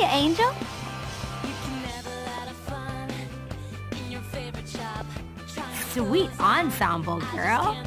Ya, Angel. Sweet ensemble, girl.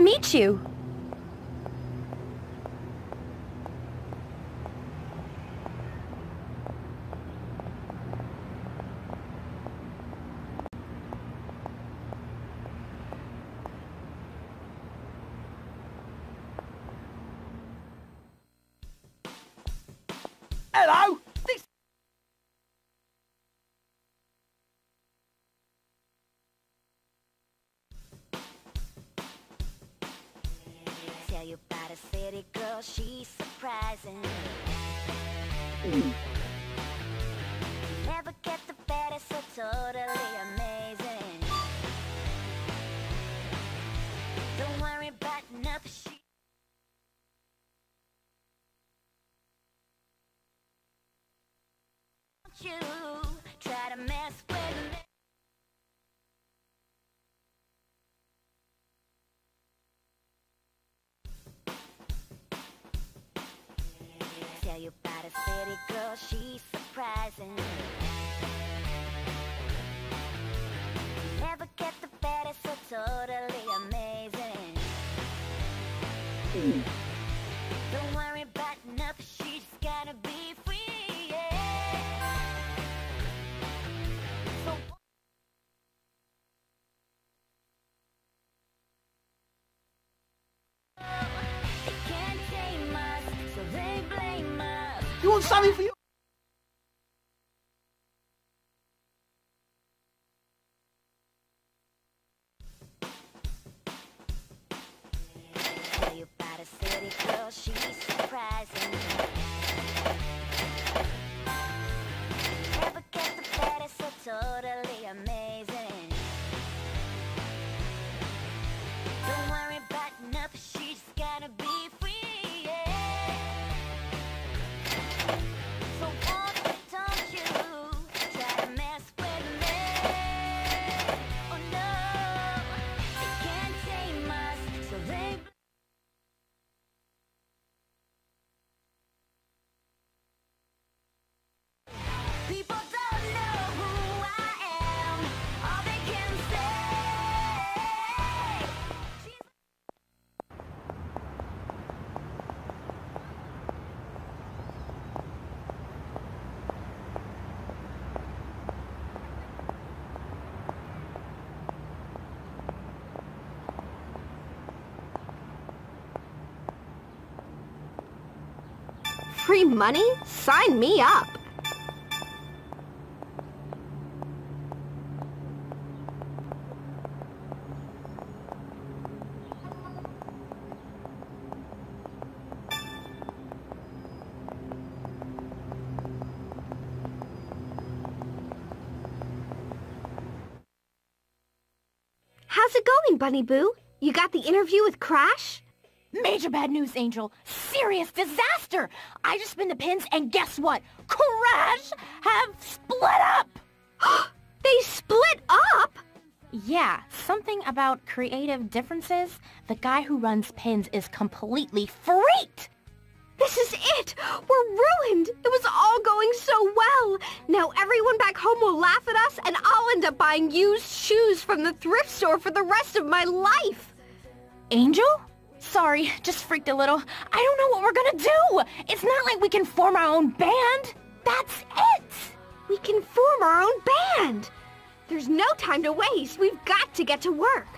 To meet you. You about a city girl, she's surprising. Never get the better, so totally city girl, she's surprising. Never get the better, so totally amazing. Don't You want something for you? Free money? Sign me up. How's it going, Bunny Boo? You got the interview with Crash? Major bad news, Angel serious disaster! I just spin the pins and guess what? Crash have split up! they split up? Yeah, something about creative differences. The guy who runs pins is completely freaked! This is it! We're ruined! It was all going so well! Now everyone back home will laugh at us and I'll end up buying used shoes from the thrift store for the rest of my life! Angel? Sorry, just freaked a little. I don't know what we're gonna do! It's not like we can form our own band! That's it! We can form our own band! There's no time to waste. We've got to get to work.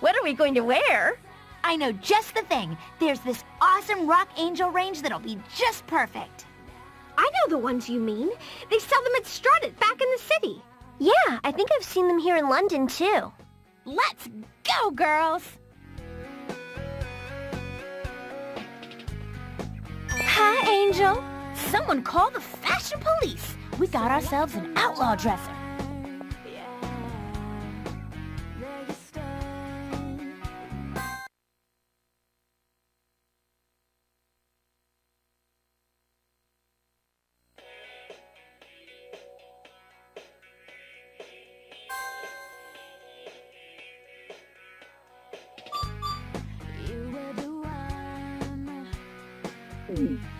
What are we going to wear? I know just the thing. There's this awesome Rock Angel range that'll be just perfect. I know the ones you mean. They sell them at Strutted back in the city. Yeah, I think I've seen them here in London too. Let's go, girls! Angel! Someone call the fashion police! We got ourselves an outlaw dresser. Mm-hmm.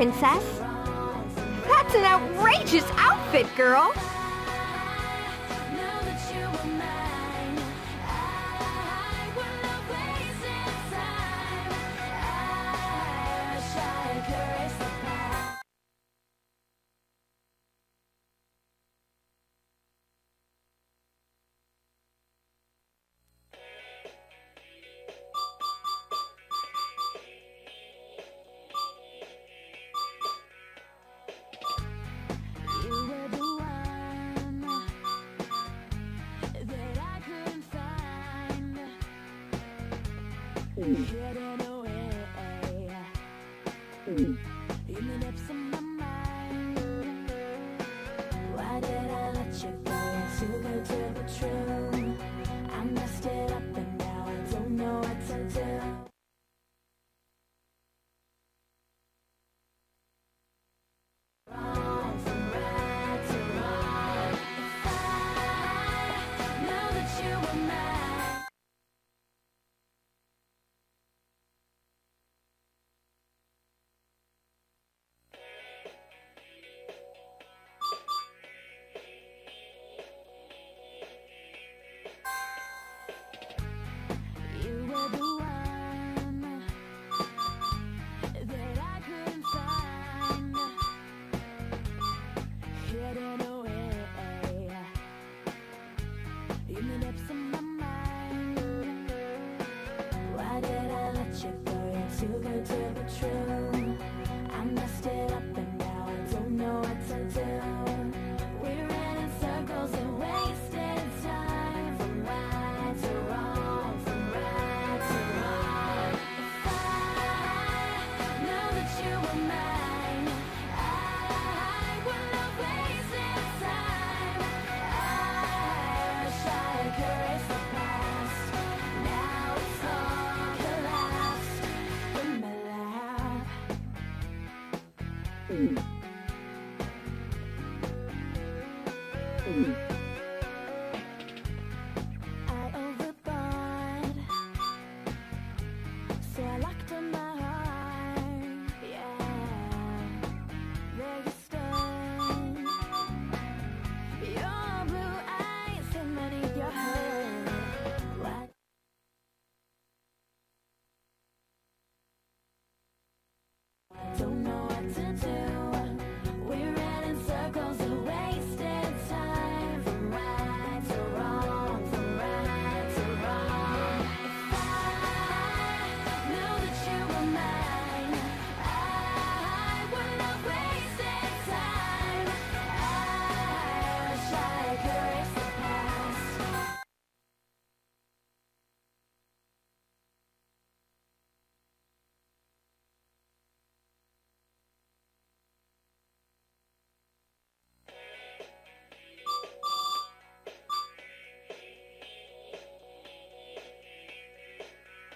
princess. That's an outrageous outfit, girl! Mm.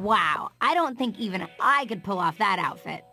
Wow, I don't think even I could pull off that outfit.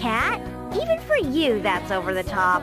Cat, even for you that's over the top.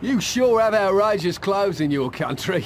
You sure have outrageous clothes in your country.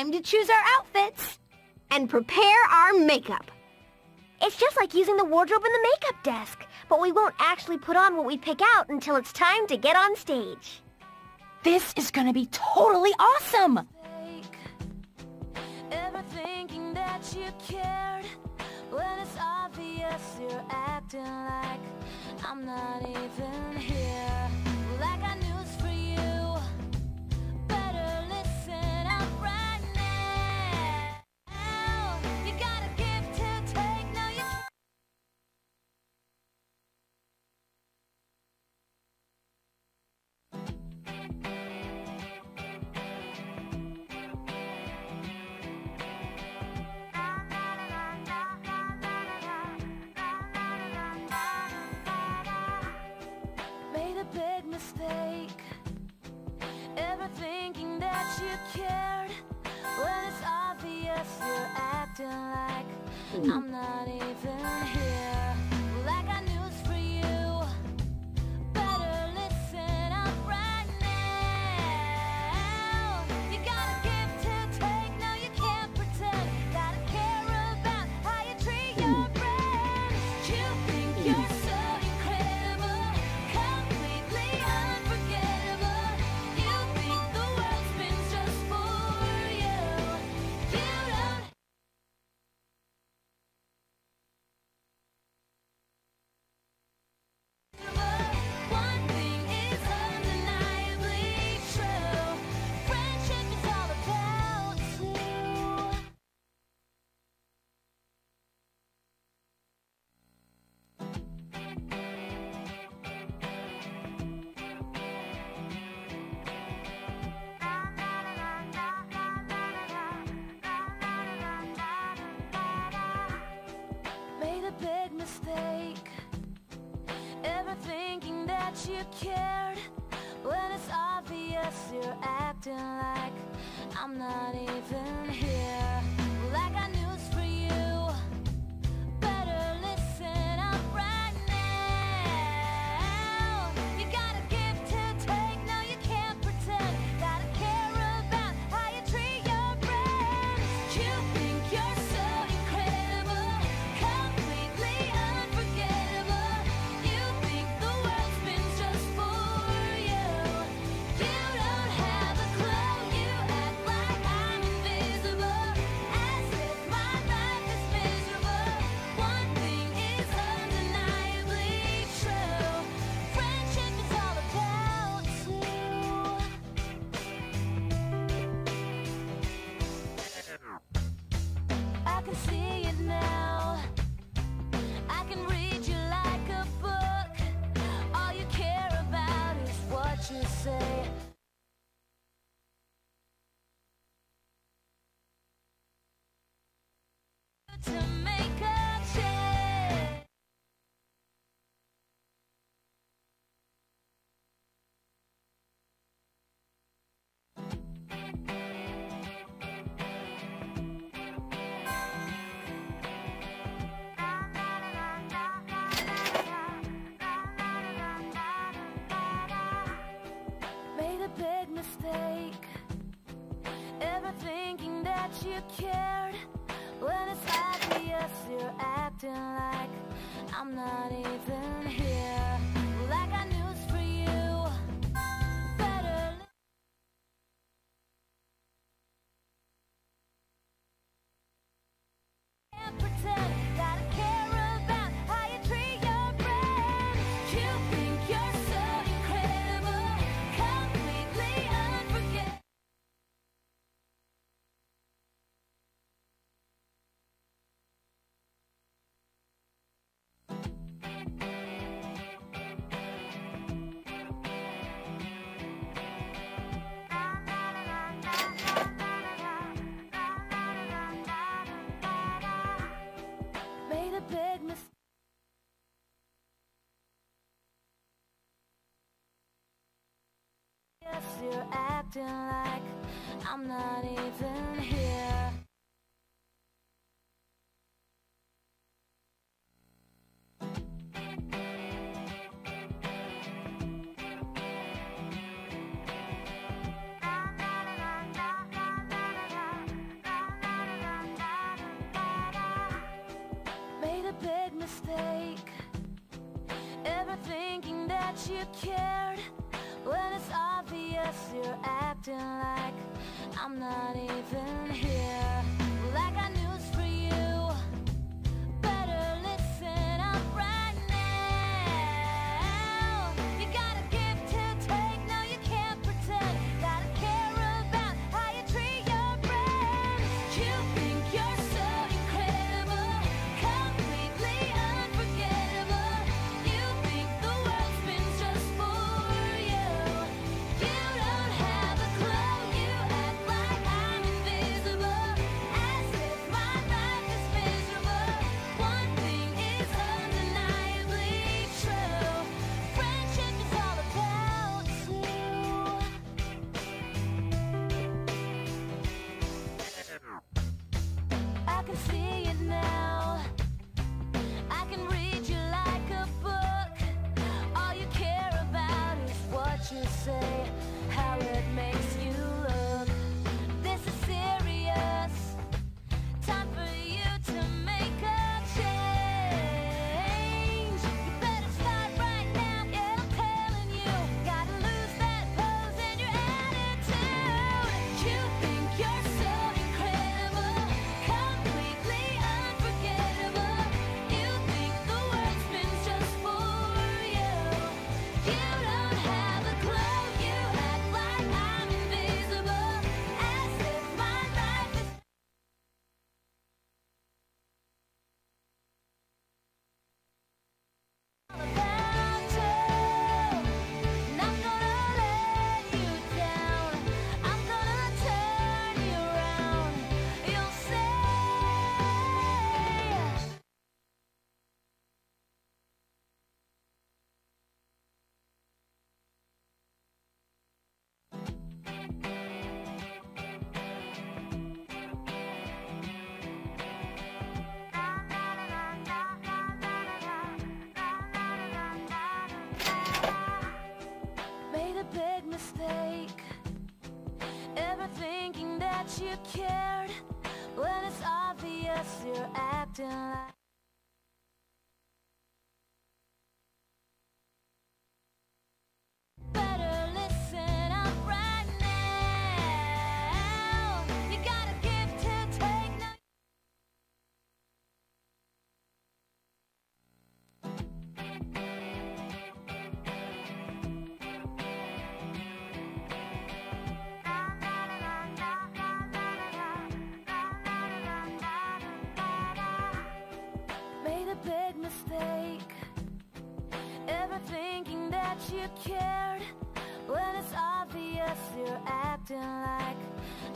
time to choose our outfits and prepare our makeup. It's just like using the wardrobe and the makeup desk, but we won't actually put on what we pick out until it's time to get on stage. This is gonna be totally awesome! cared when it's obvious you're acting like I'm you cared. When it's obvious you're acting like I'm not you cared when it's obvious you're acting like I'm not even here. acting like I'm not even here. Made a big mistake ever thinking that you care acting like I'm not even you cared. When it's obvious you're you cared when it's obvious you're acting like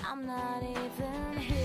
I'm not even here.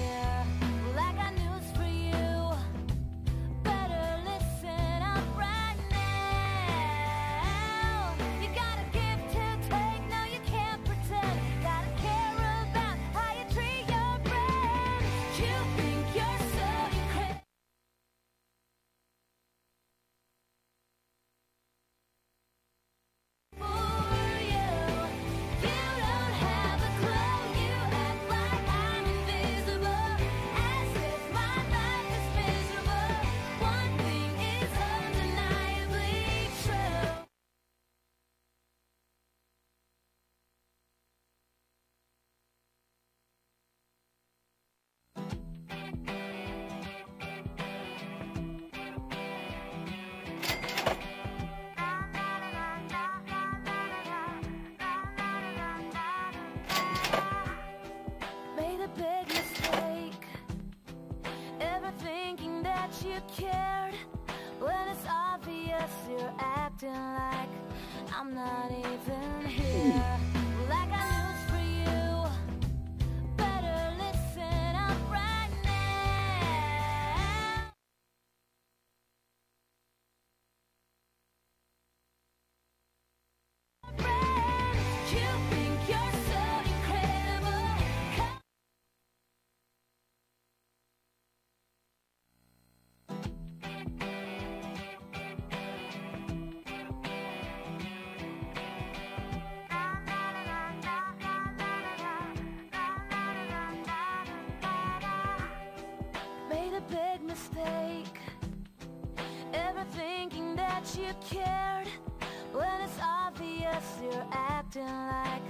mistake. Ever thinking that you cared When it's obvious you're acting like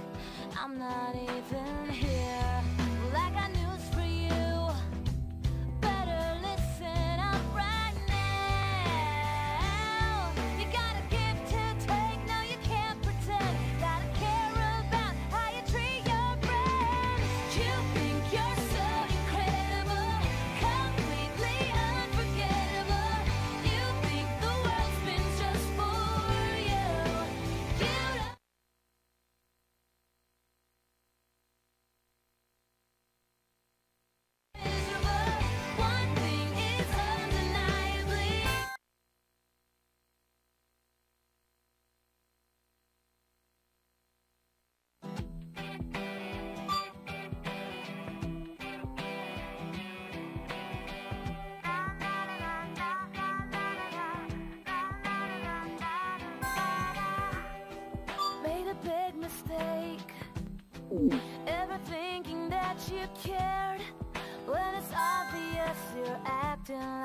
I'm not even here. you cared? When it's obvious you're acting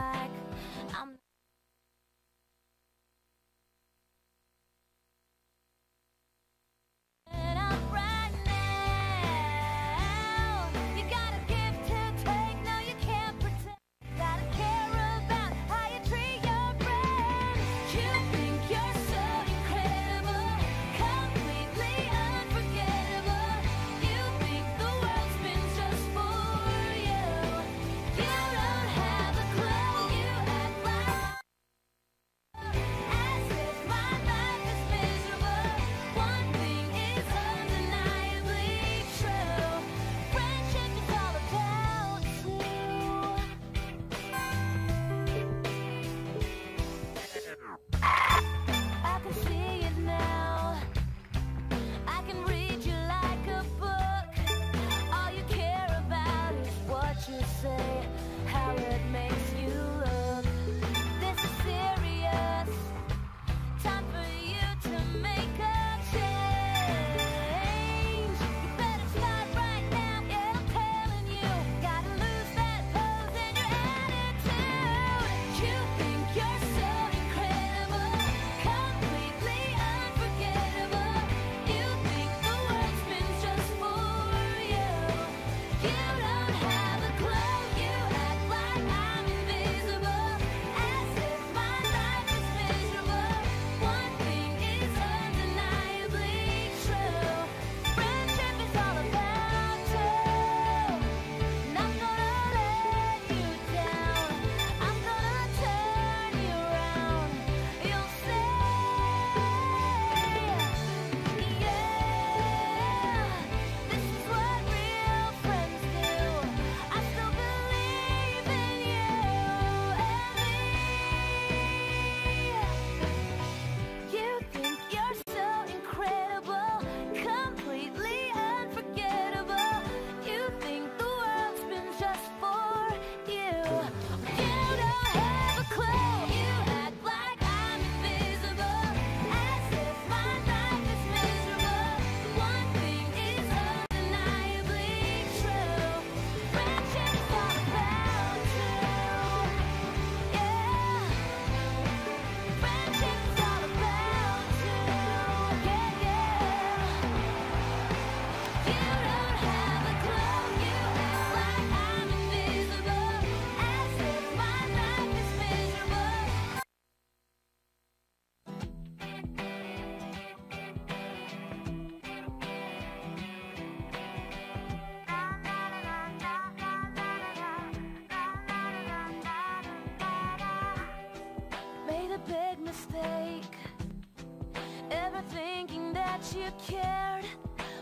you cared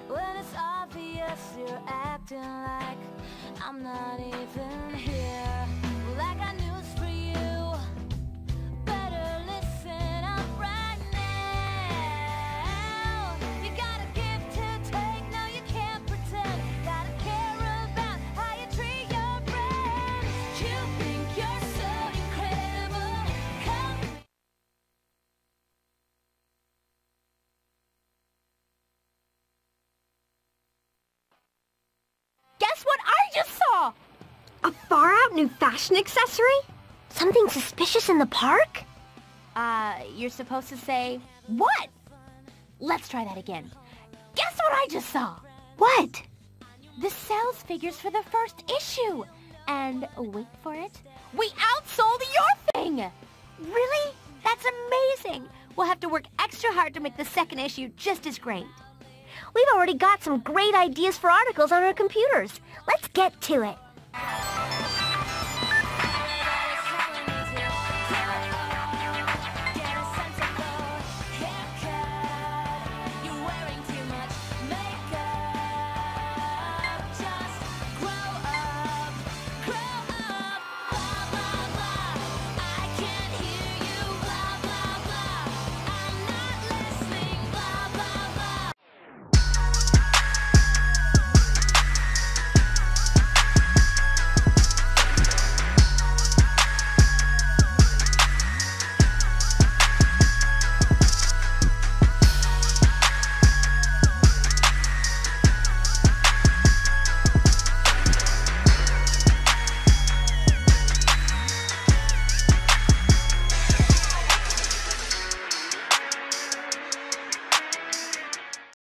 when it's obvious you're acting like I'm not even here. fashion accessory? Something suspicious in the park? Uh, you're supposed to say, what? Let's try that again. Guess what I just saw? What? The sales figures for the first issue. And wait for it, we outsold your thing! Really? That's amazing! We'll have to work extra hard to make the second issue just as great. We've already got some great ideas for articles on our computers. Let's get to it.